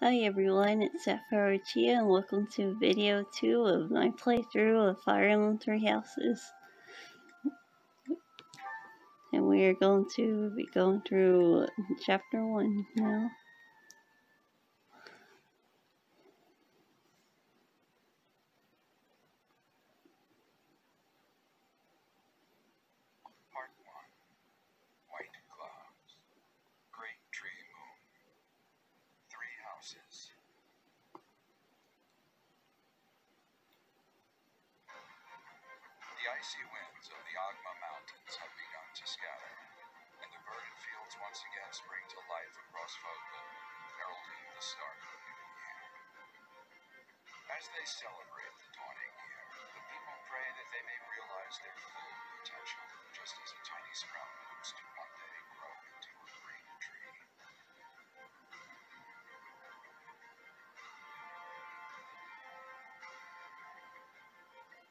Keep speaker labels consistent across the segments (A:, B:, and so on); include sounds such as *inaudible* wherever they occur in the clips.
A: Hi everyone, it's Sapphire Uchiha and welcome to video 2 of my playthrough of Fire Emblem Three Houses. And we are going to be going through chapter 1 now.
B: Scatter, and the verdant fields once again spring to life across Fodlan, heralding the start of a new year. As they celebrate the dawning year, the people pray that they may realize their full potential, just as a tiny sprout hopes to one day grow into a great tree.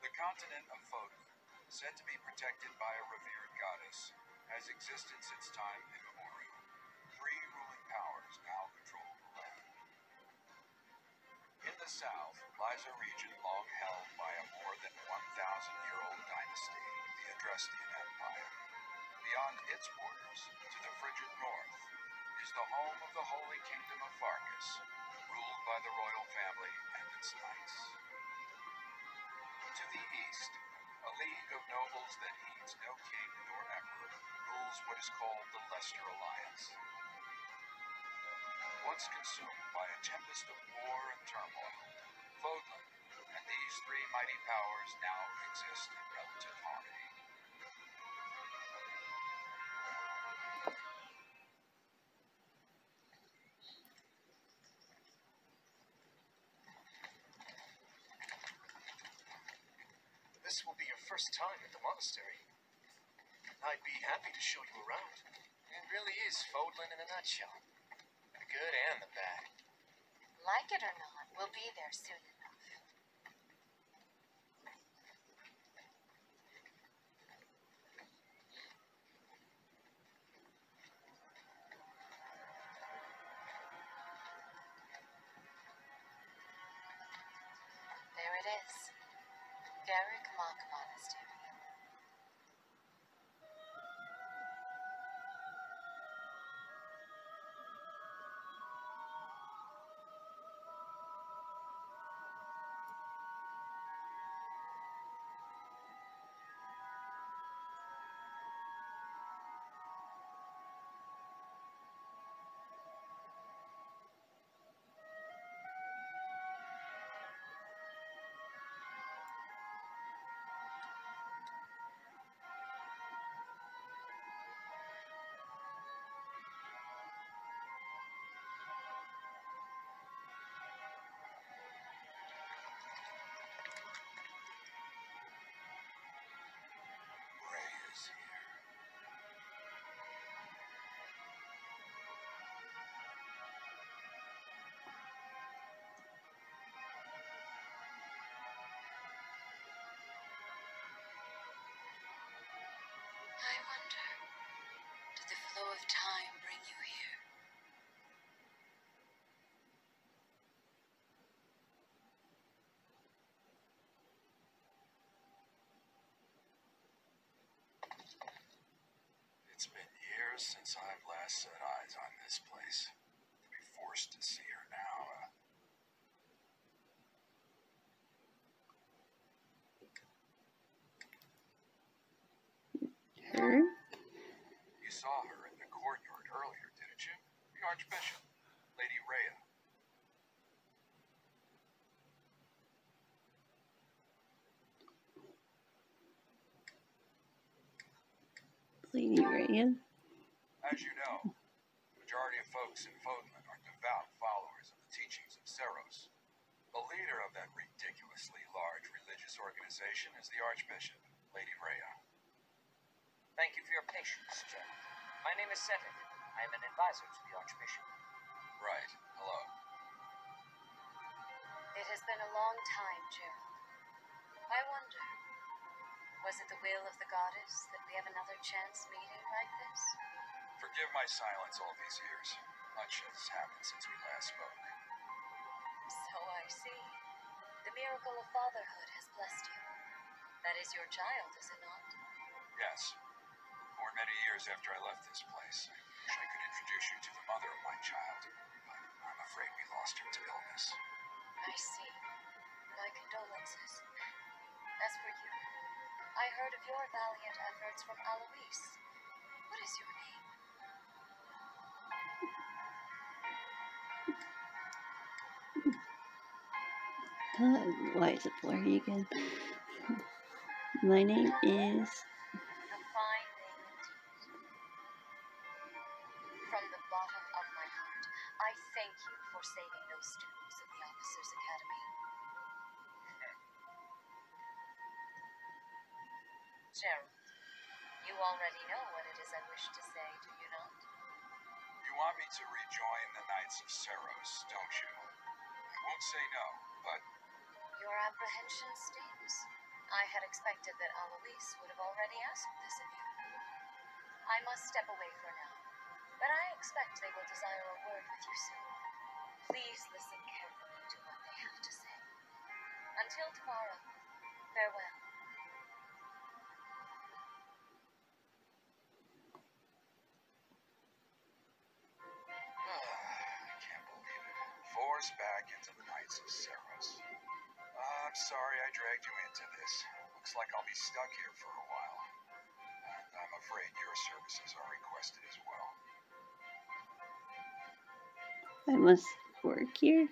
B: The continent of Fodlan said to be protected by a revered goddess, has existed since time immemorial. Three ruling powers now control the land. In the south lies a region long held by a more than 1,000-year-old dynasty, the Adrestian Empire. Beyond its borders, to the frigid north, is the home of the Holy Kingdom of Faerghus, ruled by the royal family and its knights. To the east, a league of nobles that needs no king nor emperor rules what is called the Leicester Alliance. Once consumed by a tempest of war and turmoil, Fodlan and these three mighty powers now exist in relative
C: to show you around.
D: It really is Fodlan in a nutshell. The good and the bad.
E: Like it or not, we'll be there soon enough. There it is. Garreg Mach Monastery. Of time bring you here?
B: It's been years since I've last set eyes on this place. To be forced to see her now, uh,
A: Her?
B: you saw her in the courtyard earlier, didn't you? The Archbishop, Lady Rhea.
A: Lady Rhea?
B: As you know, the majority of folks in Fodlan are devout followers of the teachings of Seiros. The leader of that ridiculously large religious organization is the Archbishop, Lady Rhea.
D: Thank you for your patience, General. My name is Seteth. I am an advisor to the Archbishop.
B: Right, hello.
E: It has been a long time, Jeralt. I wonder, was it the will of the goddess that we have another chance meeting like this?
B: Forgive my silence all these years. Much has happened since we last spoke.
E: So I see. The miracle of fatherhood has blessed you. That is your child, is it not?
B: Yes. Born many years after I left this place. I wish I could introduce you to the mother of my child, but I'm afraid we lost her to illness.
E: I see. My condolences. As for you, I heard of your valiant efforts from Alois. What is your name?
A: Uh, why is it blurry again? *laughs* My name is.
E: I had expected that Alois would have already asked this of you. I must step away for now, but I expect they will desire a word with you soon. Please listen carefully to what they have to say. Until tomorrow, farewell.
B: I
A: must work here.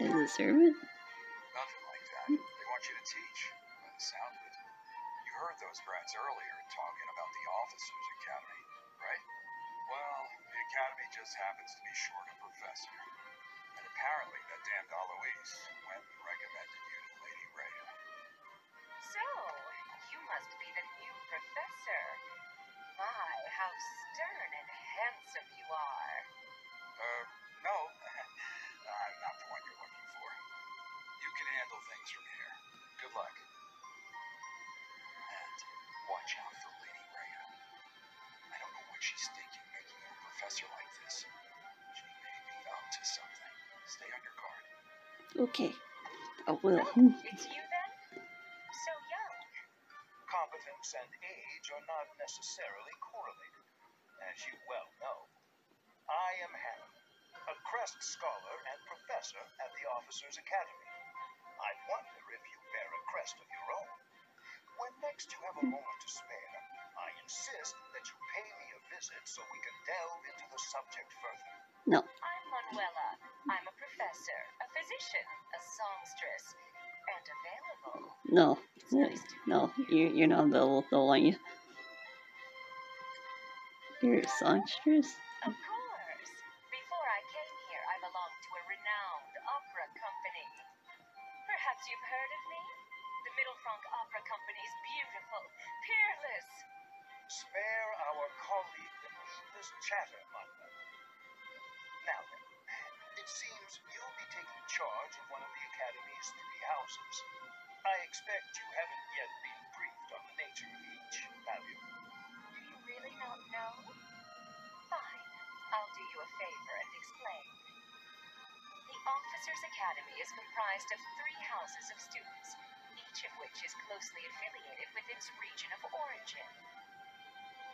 A: As a servant?
B: Nothing like that. They want you to teach, by the sound of it. You heard those brats earlier talking about the Officers Academy, right? Well, the Academy just happens to be short a professor. And apparently that damned Alois went and recommended you to Lady Rhea.
E: So, you must be the new professor. My, how stern and handsome you are.
B: Uh, no. *laughs* I'm not the one you're looking for. You can handle things from here. Good luck. And watch out for Lady Rhea. I don't know what she's thinking making you a professor like this. She may be up to something. Stay on your guard.
A: Okay. I will.
C: A Crest Scholar and Professor at the Officers Academy. I wonder if you bear a crest of your own. When next you have a moment to spare, I insist that you pay me a visit so we can delve into the subject further. No.
E: I'm Manuela. I'm a professor, a physician, a songstress, and available.
A: No.
E: It's nice
A: No,
E: meet
A: you, you're not available. They'll want you. You're a songstress?
C: Our colleague the needless chatter, Manuel. Now then, it seems you'll be taking charge of one of the Academy's three houses. I expect you haven't yet been briefed on the nature of each, have you?
E: Do you really not know? Fine. I'll do you a favor and explain. The Officers Academy is comprised of three houses of students, each of which is closely affiliated with its region of origin.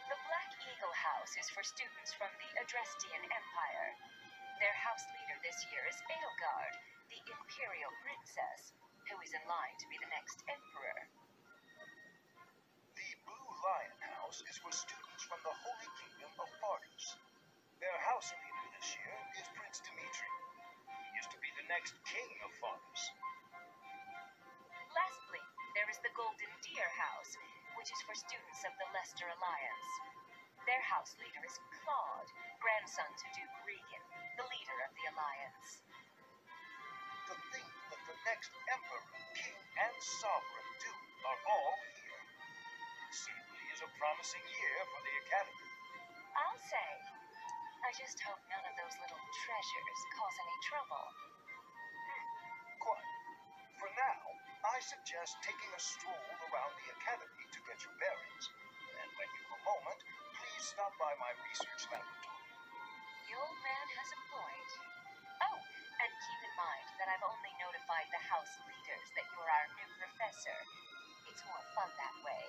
E: The Black Eagle House is for students from the Adrestian Empire. Their house leader this year is Edelgard, the Imperial Princess, who is in line to be the next emperor.
C: The Blue Lion House is for students from the Holy Kingdom of Faerghus. Their house leader this year is Prince Dimitri. He is to be the next king of Faerghus.
E: Lastly, there is the Golden Deer House, which is for students of the Leicester Alliance. Their house leader is Claude, grandson to Duke Riegan, the leader of the Alliance.
C: To think that the next emperor, king, and sovereign duke are all here. It certainly is a promising year for the Academy.
E: I'll say. I just hope none of those little treasures cause any trouble.
C: I suggest taking a stroll around the academy to get your bearings. And when you have a moment, please stop by my research laboratory.
E: The old man has a point. Oh, and keep in mind that I've only notified the house leaders that you're our new professor. It's more fun that way.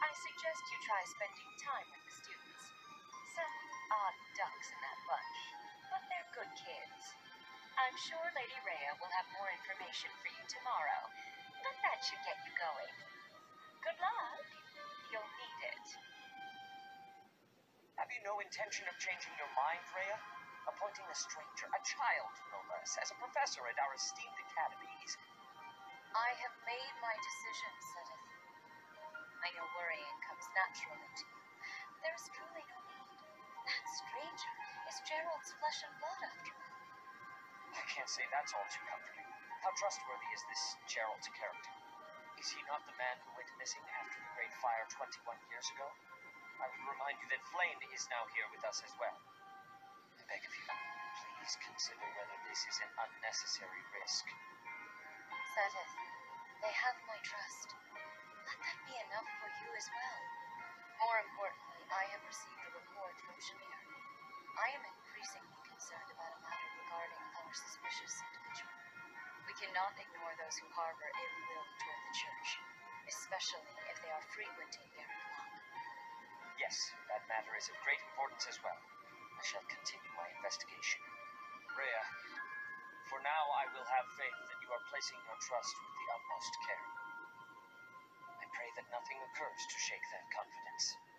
E: I suggest you try spending time with the students. Some odd ducks in that bunch, but they're good kids. I'm sure Lady Rhea will have more information for you tomorrow, but that should get you going. Good luck. You'll need it.
D: Have you no intention of changing your mind, Rhea? Appointing a stranger, a child no less, as a professor at our esteemed academies.
E: I have made my decision, Seteth. I know worrying comes naturally to you. There is truly no need. That stranger is Jeralt's flesh and blood, after all.
D: I can't say that's all too comforting. How trustworthy is this Jeralt's character? Is he not the man who went missing after the Great Fire 21 years ago? I would remind you that Flame is now here with us as well. I beg of you, please consider whether this is an unnecessary risk.
E: Seteth, they have my trust. Let that be enough for you as well. More importantly, I have received a report from Shamir. I am increasingly concerned about a matter regarding our suspicious individual. We cannot ignore those who harbor ill will toward the church, especially if they are frequenting Baron Locke.
D: Yes, that matter is of great importance as well. I shall continue my investigation. Rhea, for now I will have faith that you are placing your trust with the utmost care. I pray that nothing occurs to shake that confidence.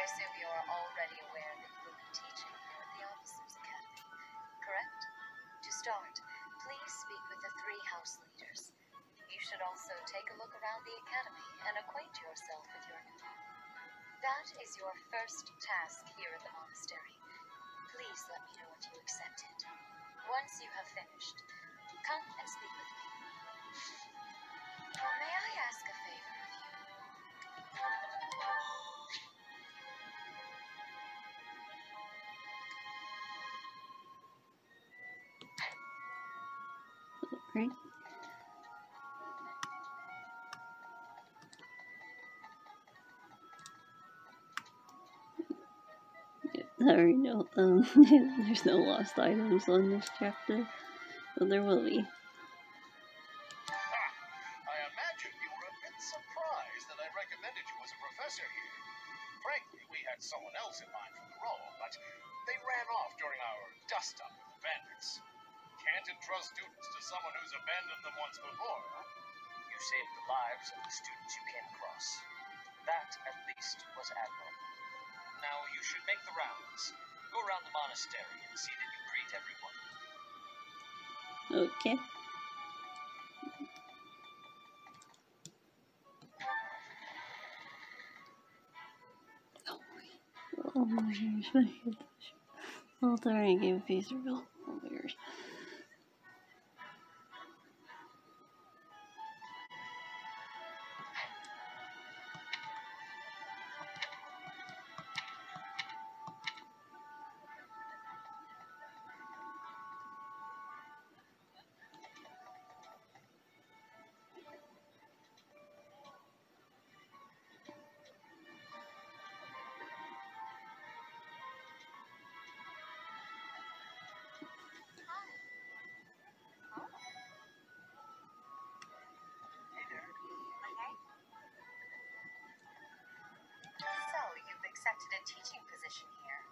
E: I assume you are already aware that you will be teaching here at the Officers Academy, correct? To start, please speak with the three house leaders. You should also take a look around the academy and acquaint yourself with your new home. That is your first task here at the monastery. Please let me know if you accept it. Once you have finished,
A: already know. Um, *laughs* there's no lost items on this chapter, but there will be. I'll try
F: you've a teaching position here.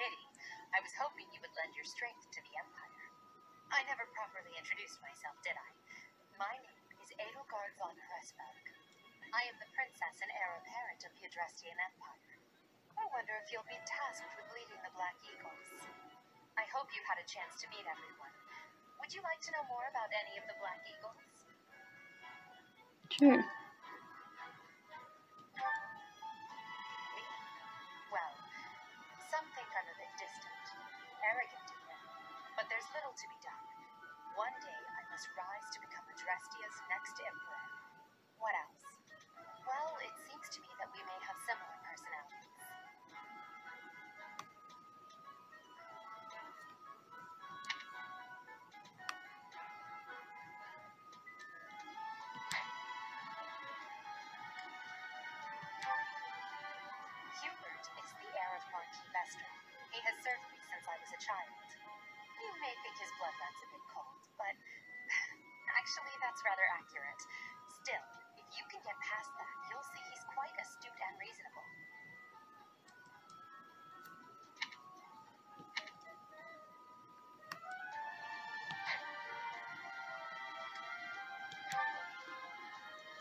F: Pity. I was hoping you would lend your strength to the Empire. I never properly introduced myself, did I? My name is Edelgard von Hresvelg. I am the princess and heir apparent of the Adrestian Empire. I wonder if you'll be tasked with leading the Black Eagles. I hope you've had a chance to meet everyone. Would you like to know more about any of the Black Eagles?
A: Sure.
F: Arrogant even, but there's little to be done. One day I must rise to become Adrestia's next emperor. What else? Well, it seems to me that we may have similar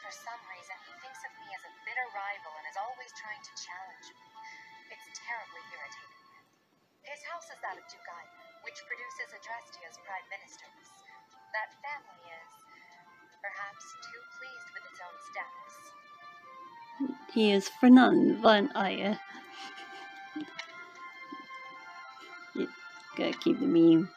F: For some reason, he thinks of me as a bitter rival and is always trying to challenge me. It's terribly irritating. His house is that of Dugai, which produces Adrestia's prime ministers. That family is perhaps too pleased with its own status.
A: He is Ferdinand von Aegir. You gotta keep the meme.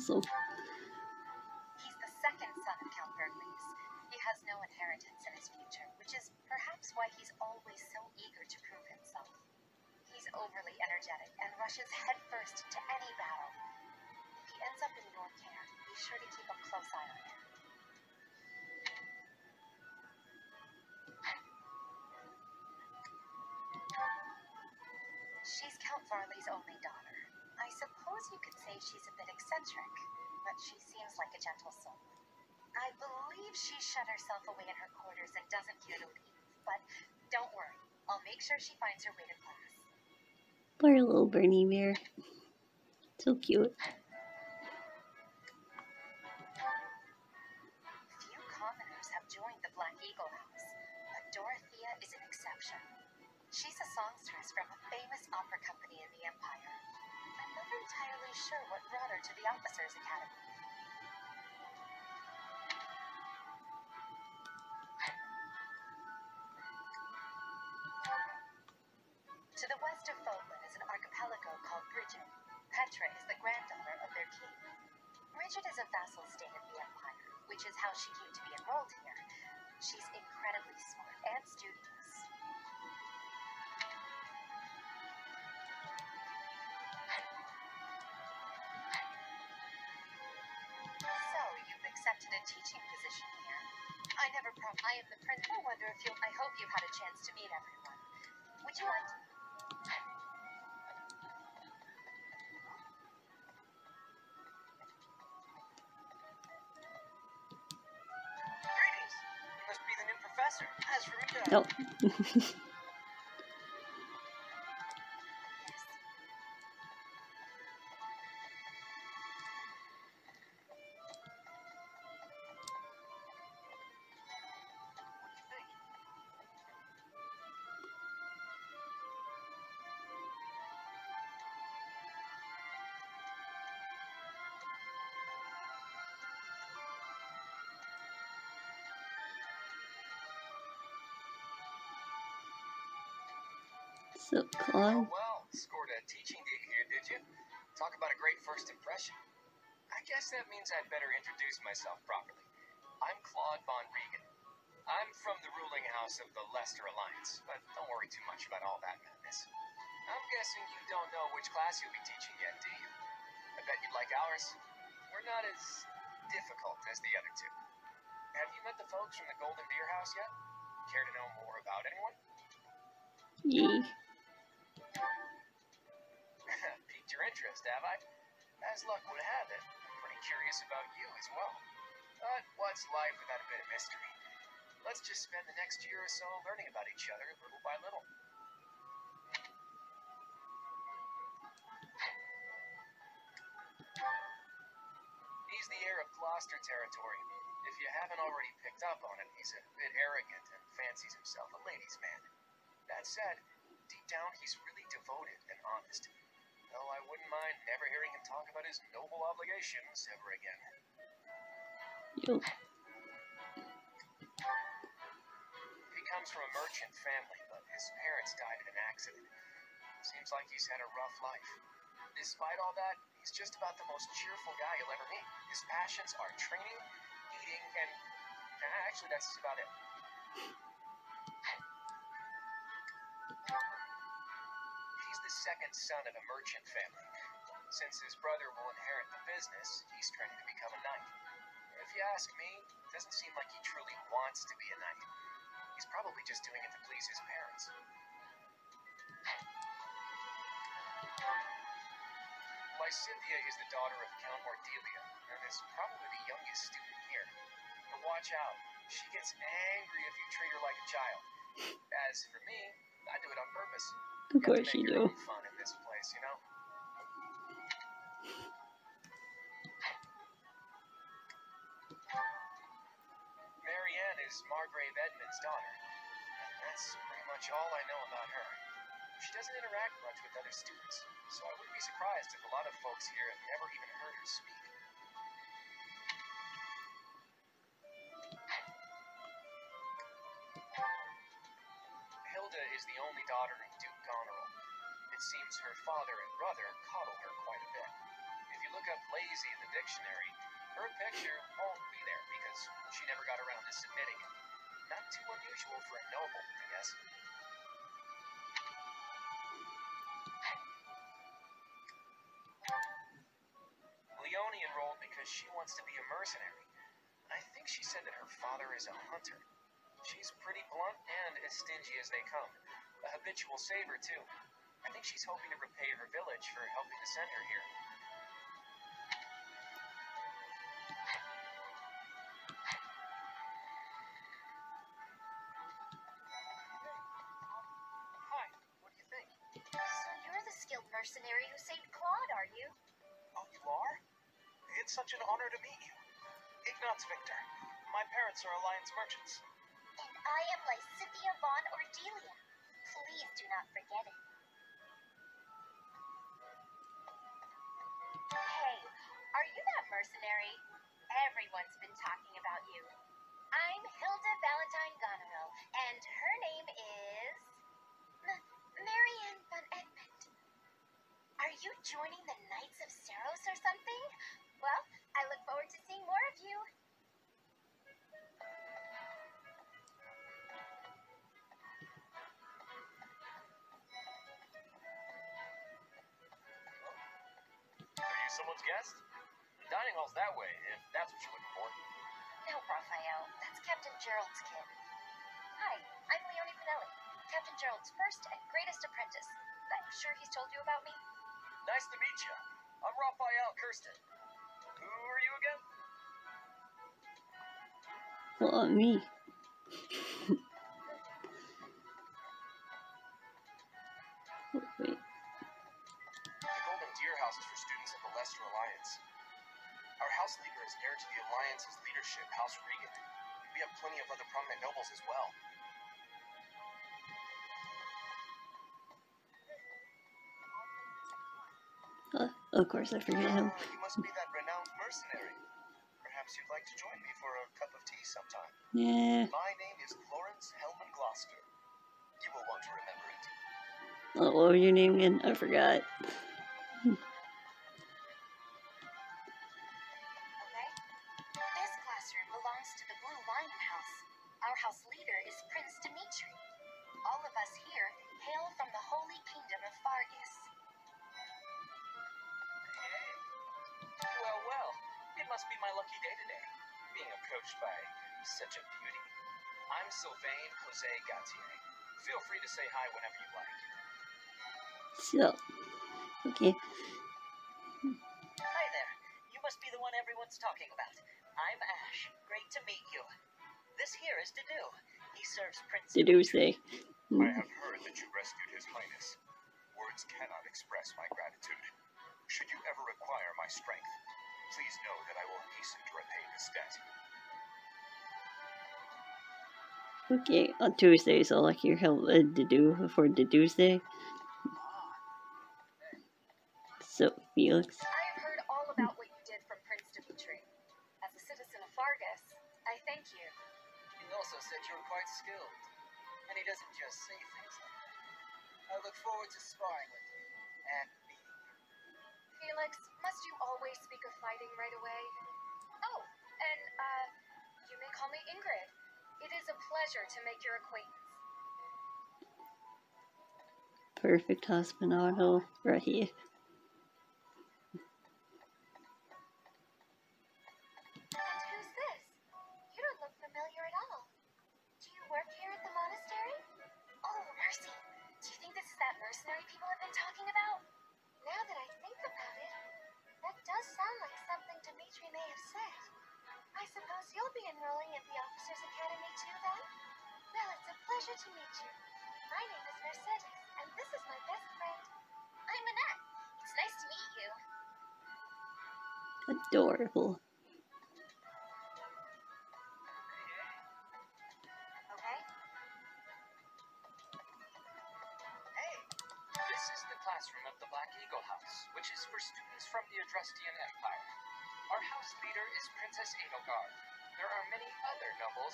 F: そう。
A: Poor little Bernie bear. So cute.
F: Few commoners have joined the Black Eagle House, but Dorothea is an exception. She's a songstress from a famous opera company in the Empire. I'm not entirely sure what brought her to the Officers Academy. Which is how she came to be enrolled here. She's incredibly smart and studious. So, you've accepted a teaching position here. I never prom- I am the prince. I wonder if you'll. I hope you've had a chance to meet everyone. Would you like to?
D: For *laughs*
A: So,
D: Oh, well, scored a teaching gig here, did you? Talk about a great first impression. I guess that means I'd better introduce myself properly. I'm Claude Von Riegan. I'm from the ruling house of the Leicester Alliance, but don't worry too much about all that madness. I'm guessing you don't know which class you'll be teaching yet, do you? I bet you'd like ours. We're not as difficult as the other two. Have you met the folks from the Golden Beer House yet? Care to know more about anyone?
A: Yee.
D: Your interest, have I? As luck would have it, I'm pretty curious about you as well. But what's life without a bit of mystery? Let's just spend the next year or so learning about each other little by little. He's the heir of Gloucester territory. If you haven't already picked up on it, he's a bit arrogant and fancies himself a ladies' man. That said, deep down he's really devoted and honest. Though I wouldn't mind never hearing him talk about his noble obligations ever again.
A: Yo.
D: He comes from a merchant family, but his parents died in an accident. Seems like he's had a rough life. Despite all that, he's just about the most cheerful guy you'll ever meet. His passions are training, eating, and actually, that's about it. The second son of a merchant family. Since his brother will inherit the business, he's training to become a knight. If you ask me, it doesn't seem like he truly wants to be a knight. He's probably just doing it to please his parents. Lysithea is the daughter of Count Ordelia, and is probably the youngest student here. But watch out, she gets angry if you treat her like a child. As for me, I do it on purpose.
A: Of course you do.
D: Fun in this place, you know. Marianne is Margrave Edmund's daughter, that's pretty much all I know about her. She doesn't interact much with other students, so I wouldn't be surprised if a lot of folks here have never even heard her speak. Daughter of Duke Goneril. It seems her father and brother coddle her quite a bit. If you look up lazy in the dictionary, her picture won't be there because she never got around to submitting it. Not too unusual for a noble, I guess. Leonie enrolled because she wants to be a mercenary. I think she said that her father is a hunter. She's pretty blunt and as stingy as they come. A habitual saver, too. I think she's hoping to repay her village for helping to send her here. Hi, what do you think?
F: So you're the skilled mercenary who saved Claude, are you?
G: Oh, you are? It's such an honor to meet you. Ignatz Victor. My parents are Alliance merchants.
F: And I am Lysithea von Ordelia. Please do not forget it.
D: Someone's guest? The dining hall's that way, if that's what you're looking for.
F: No, Raphael. That's Captain Jeralt's kid. Hi, I'm Leonie Pinelli, Captain Jeralt's first and greatest apprentice. I'm sure he's told you about me.
D: Nice to meet you. I'm Raphael Kirsten. Who are you again?
A: Well, me.
H: Alliance. Our house leader is heir to the Alliance's leadership, House Riegan. We have plenty of other prominent nobles as well.
A: Uh, of course, I forget him.
C: Ah, you must be that renowned mercenary. Perhaps you'd like to join me for a cup of tea sometime.
A: Yeah.
C: My name is Lorenz Hellman Gloucester. You will want to remember it.
A: Oh, what was your name again? I forgot. *laughs*
F: is Prince Dimitri. All of us here hail from the Holy Kingdom of Faerghus.
D: Well, well. It must be my lucky day today, being approached by such a beauty. I'm Sylvain Jose Gautier. Feel free to say hi whenever you like.
A: So, okay.
I: Hi there. You must be the one everyone's talking about. I'm Ash. Great to meet you. This here is Dedue. He serves Prince.
A: Did you say?
J: I have heard that you rescued His Highness. Words cannot express my gratitude. Should you ever require my strength, please know that I will hasten to repay this debt.
A: Okay, on Tuesdays, I'll like your help uh, to do for the Tuesday. So, Felix.
I: Doesn't just say things like that. I look forward to sparring with you and beating you.
F: Felix, must you always speak of fighting right away? Oh, and, uh, you may call me Ingrid. It is a pleasure to make your acquaintance.
A: Perfect husband auto right here.
F: Academy too, then? Well, it's a pleasure to meet you. My name is Mercedes, and this is my best friend. I'm Annette. It's nice to meet you.
A: Adorable.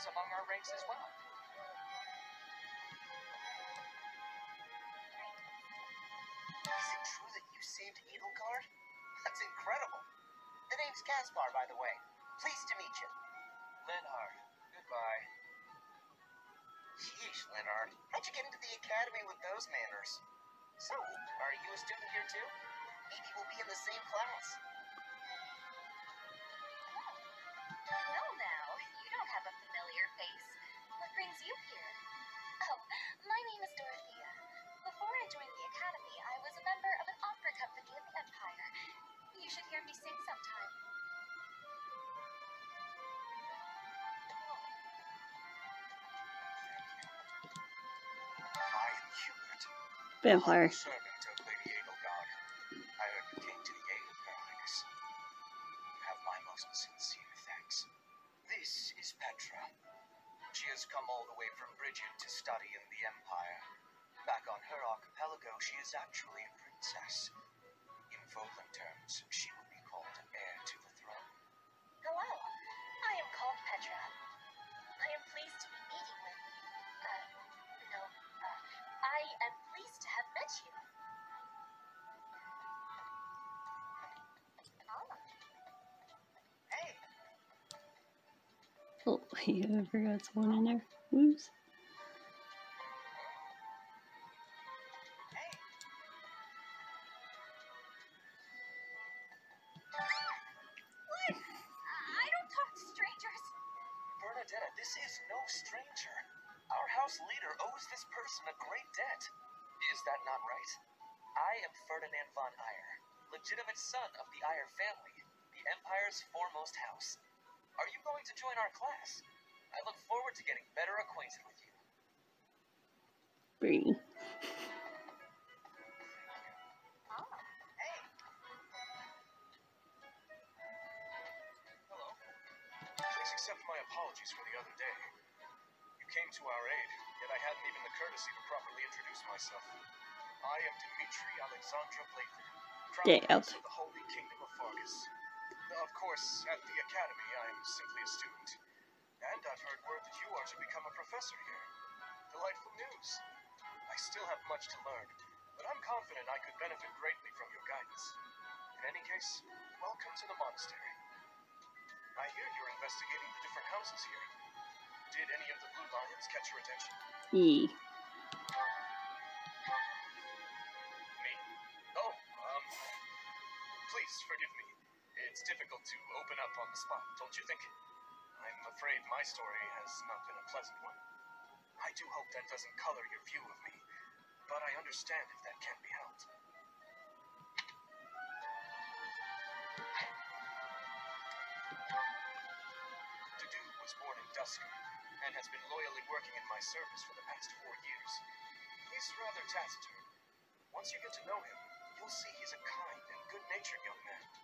D: Other among our ranks as well.
C: Is it true that you saved Edelgard? That's incredible. The name's Caspar, by the way. Pleased to meet you.
D: Linhardt, goodbye.
C: Sheesh, Linhardt. How'd you get into the academy with those manners? So, are you a student here too? Maybe we'll be in the same class.
A: Vampire.
J: That's one in there. Oops.
C: this is
F: no
C: stranger.
A: Our house leader owes this person a great
C: debt.
K: Is that not right? I am Ferdinand von Aegir, legitimate son of the Aegir family, the Empire's foremost house. Are you going to join our class? I look forward to getting better acquainted with you.
A: Brady.
F: Ah,
D: Hello. Please accept my apologies for the other day. You came to our aid, yet I hadn't even the courtesy to properly introduce myself. I am Dimitri Alexandre Crown Prince of the Holy Kingdom of Faerghus. Of course, at the Academy, I am simply a student. And I've heard word that you are to become a professor here. Delightful news. I still have much to learn, but I'm confident I could benefit greatly from your guidance. In any case, welcome to the monastery. I hear you're investigating the different houses here. Did any of the Blue Lions catch your attention?
A: E.
D: Me? Oh, um, please forgive me. It's difficult to open up on the spot, don't you think? Afraid my story has not been a pleasant one. I do hope that doesn't color your view of me, but I understand if that can't be helped. Dedue was born in Duscur and has been loyally working in my service for the past four years. He's rather taciturn. Once you get to know him, you'll see he's a kind and good-natured young man.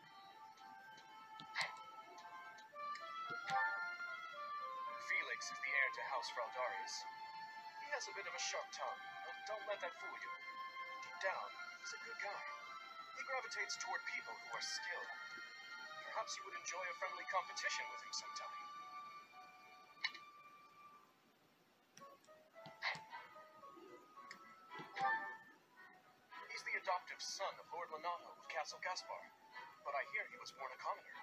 D: Felix is the heir to House Fraldarius. He has a bit of a sharp tongue, but don't let that fool you. Deep down, he's a good guy. He gravitates toward people who are skilled. Perhaps you would enjoy a friendly competition with him sometime. He's the adoptive son of Lord Lonato of Castle Gaspar, but I hear he was born a commoner.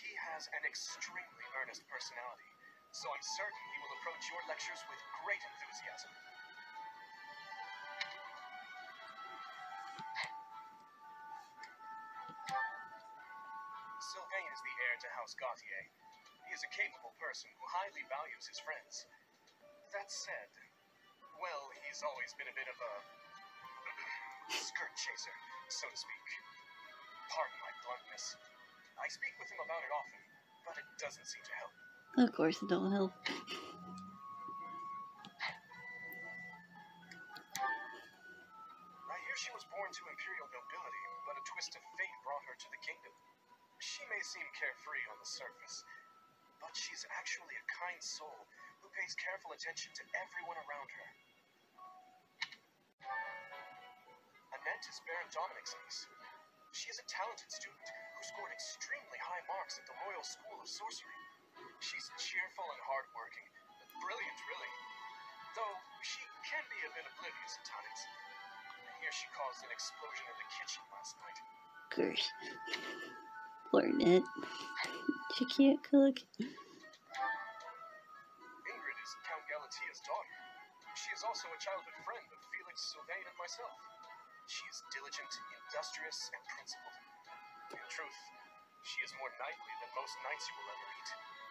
D: He has an extremely earnest personality, so I'm certain he will approach your lectures with great enthusiasm. Sylvain is the heir to House Gautier. He is a capable person who highly values his friends. That said, well, he's always been a bit of a *clears throat* skirt chaser, so to speak. Pardon my bluntness. I speak with him about it often, but it doesn't seem to help.
A: Of course it don't help.
D: I hear she was born to imperial nobility, but a twist of fate brought her to the kingdom. She may seem carefree on the surface, but she's actually a kind soul who pays careful attention to everyone around her. Annette is Baron Dominic's niece. She is a talented student who scored extremely high marks at the Royal School of Sorcery. She's cheerful and hardworking, brilliant, really. Though she can be a bit oblivious at times. I hear she caused an explosion in the kitchen last night.
A: Curse. Poor Net. She can't cook.
D: Ingrid is Count Galatia's daughter. She is also a childhood friend of Felix Sylvain and myself. She is diligent, industrious, and principled. In truth, she is more knightly than most knights you will ever meet.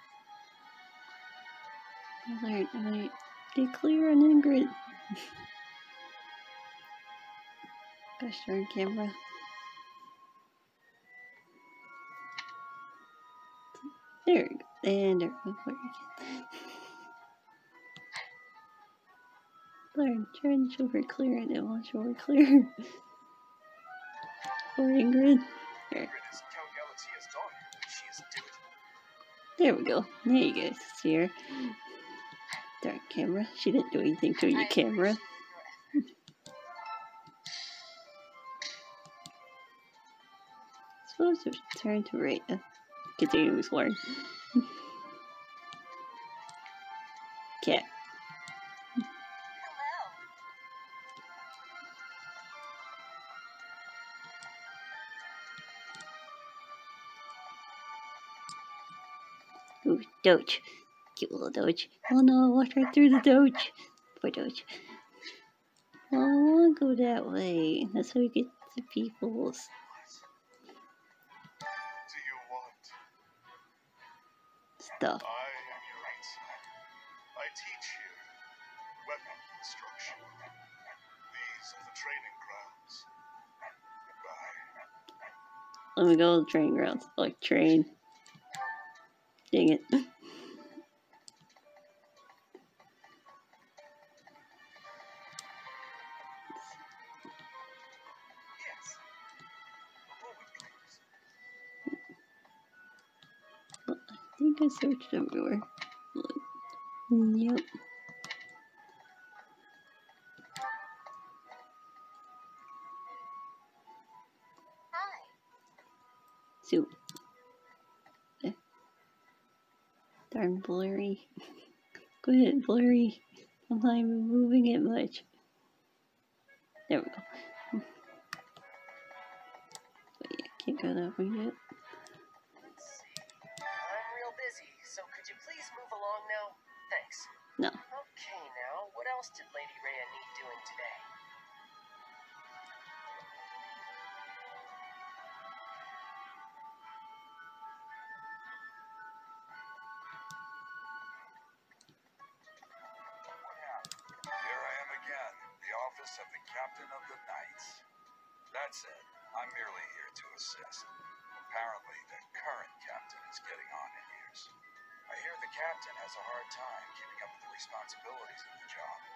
A: Alright, alright. Get clear on Ingrid. Gosh darn camera. There we go. And there we go. Sorry, trying to show her clear. I didn't show her clear. Poor Ingrid. There. There we go. There you go. See her. Darn camera. She didn't do anything to your camera.
F: appreciate your effort.
A: Suppose it's turn to rate. Uh, continue exploring. *laughs* Cat.
F: Hello.
A: Ooh, Doge. Cute little Doge. Oh no, I walked right through the Doge. Poor Doge. Oh, go that way. That's how we get to people's. Stuff. Let me go to the training grounds. Like train. Dang it. Searched everywhere. Yep.
E: Hi.
A: So. Eh. Darn blurry. *laughs* Go ahead, blurry. I'm not even moving it much. There we go. *laughs* But yeah, can't go that way yet.
D: Else did Lady Rhea need doing today?
B: Here I am again, the office of the Captain of the Knights. That said, I'm merely here to assist. Apparently, the current captain is getting on in years. I hear the captain has a hard time keeping up with the responsibilities of the job.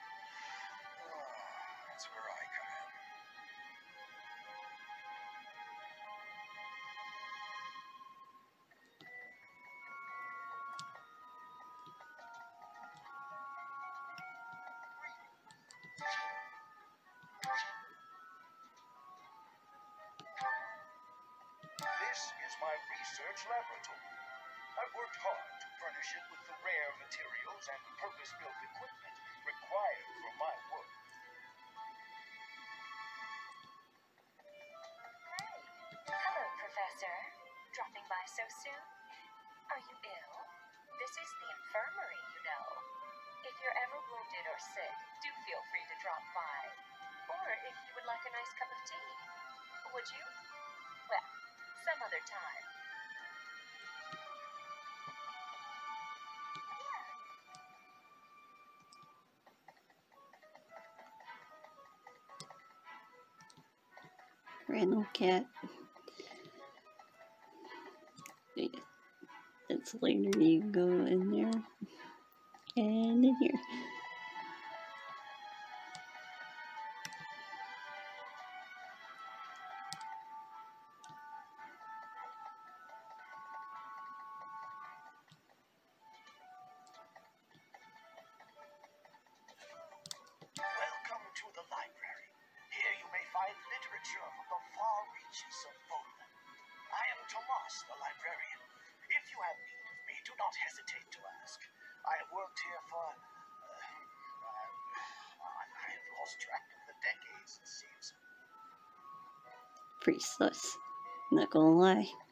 C: It with the rare materials and purpose-built equipment required for my work.
E: Hello, Professor. Dropping by so soon? Are you ill? This is the infirmary, you know. If you're ever wounded or sick, do feel free to drop by. Or if you would like a nice cup of tea. Would you? Well, some other time.
A: Random cat. It's later you go in there. And in here.
C: Decades,